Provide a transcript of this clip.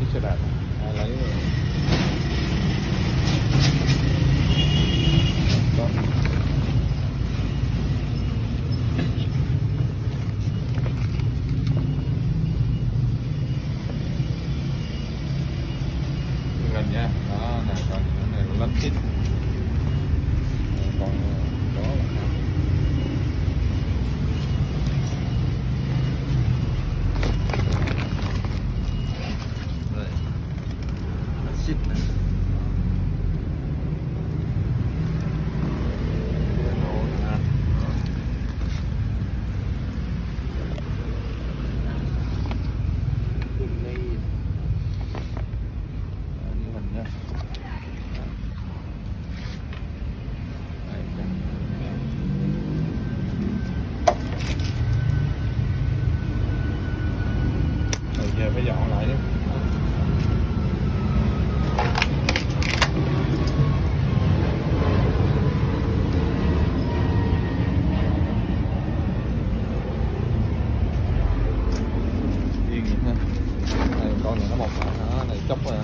cái xe đạp à, lấy. Đó. gần nha đó là còn cái này là lắp chít còn đó là sao đây ship này Renault ha. Đó. Rồi giờ phải con này nó một lại này chốc rồi?